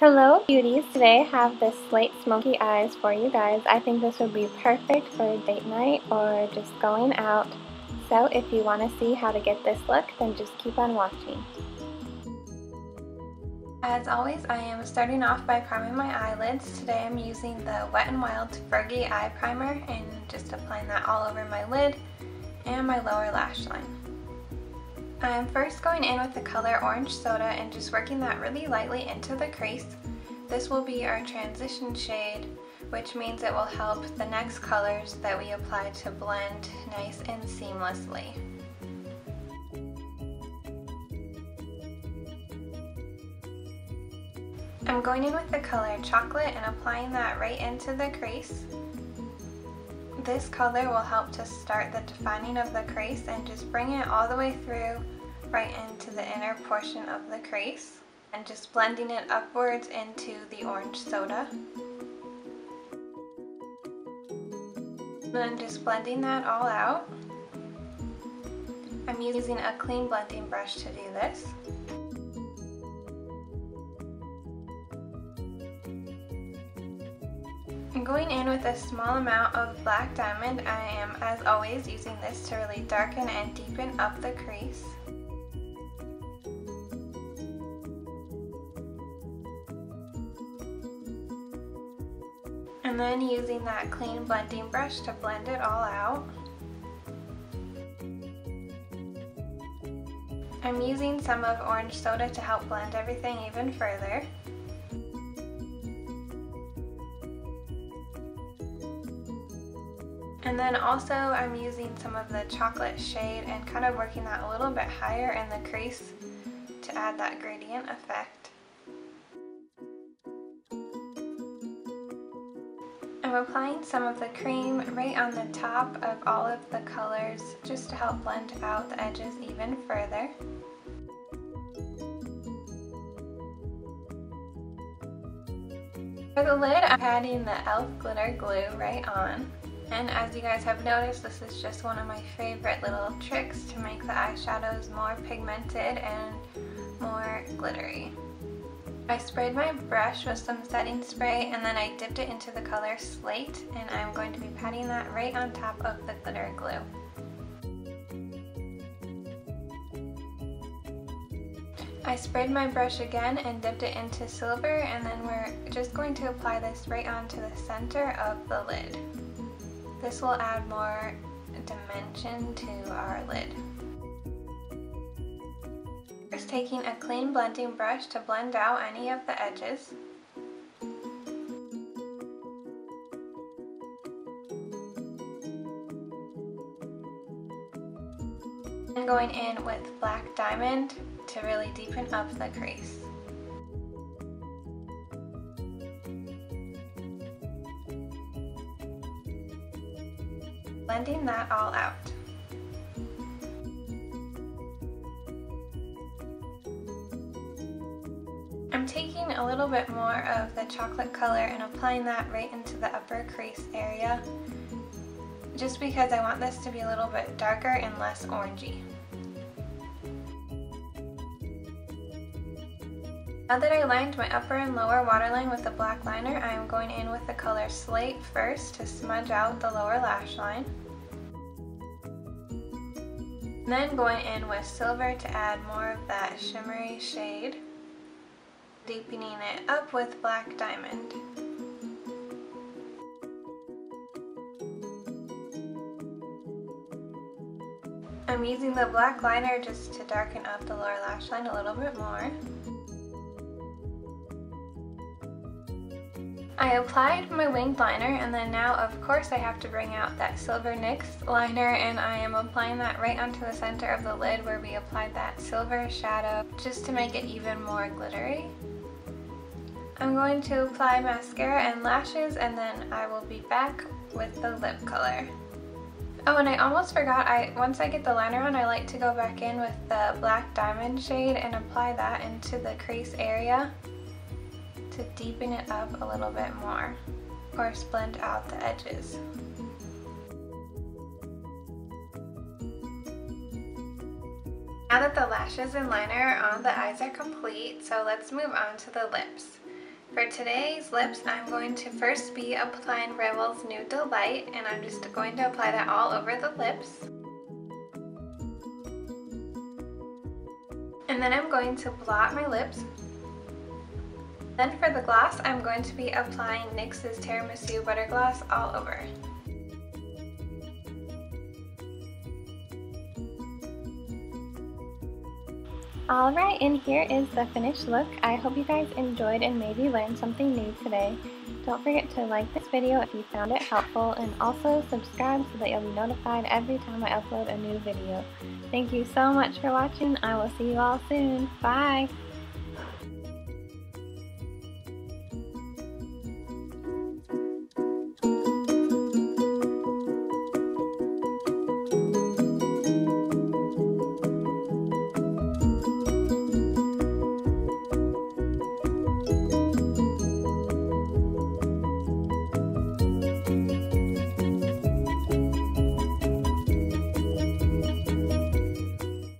Hello beauties, today I have this slate smoky eyes for you guys. I think this would be perfect for a date night or just going out. So if you want to see how to get this look, then just keep on watching. As always, I am starting off by priming my eyelids. Today I'm using the Wet n Wild Fergie Eye Primer and just applying that all over my lid and my lower lash line. I'm first going in with the color Orange Soda and just working that really lightly into the crease. This will be our transition shade, which means it will help the next colors that we apply to blend nice and seamlessly. I'm going in with the color Chocolate and applying that right into the crease. This color will help to start the defining of the crease and just bring it all the way through right into the inner portion of the crease and just blending it upwards into the orange soda. Then just blending that all out. I'm using a clean blending brush to do this. Going in with a small amount of black diamond. I am, as always, using this to really darken and deepen up the crease. And then using that clean blending brush to blend it all out. I'm using some of orange soda to help blend everything even further. And then also I'm using some of the chocolate shade and kind of working that a little bit higher in the crease to add that gradient effect. I'm applying some of the cream right on the top of all of the colors just to help blend out the edges even further. For the lid, I'm adding the e.l.f. glitter glue right on. And as you guys have noticed, this is just one of my favorite little tricks to make the eyeshadows more pigmented and more glittery. I sprayed my brush with some setting spray and then I dipped it into the color Slate and I'm going to be patting that right on top of the glitter glue. I sprayed my brush again and dipped it into silver and then we're just going to apply this right onto the center of the lid. This will add more dimension to our lid. First taking a clean blending brush to blend out any of the edges. And going in with black diamond to really deepen up the crease. Blending that all out. I'm taking a little bit more of the chocolate color and applying that right into the upper crease area just because I want this to be a little bit darker and less orangey. Now that I lined my upper and lower waterline with the black liner, I am going in with the color Slate first to smudge out the lower lash line. then going in with silver to add more of that shimmery shade, deepening it up with black diamond. I'm using the black liner just to darken up the lower lash line a little bit more. I applied my winged liner and then now of course I have to bring out that silver NYX liner and I am applying that right onto the center of the lid where we applied that silver shadow just to make it even more glittery. I'm going to apply mascara and lashes and then I will be back with the lip color. Oh, and I almost forgot, I once I get the liner on, I like to go back in with the black diamond shade and apply that into the crease area to deepen it up a little bit more or blend out the edges. Now that the lashes and liner on the eyes are complete, so let's move on to the lips. For today's lips, I'm going to first be applying Rimmel's Nude Delight, and I'm just going to apply that all over the lips. And then I'm going to blot my lips. Then for the gloss, I'm going to be applying NYX's Tiramisu Butter Gloss all over. Alright, and here is the finished look. I hope you guys enjoyed and maybe learned something new today. Don't forget to like this video if you found it helpful and also subscribe so that you'll be notified every time I upload a new video. Thank you so much for watching. I will see you all soon. Bye!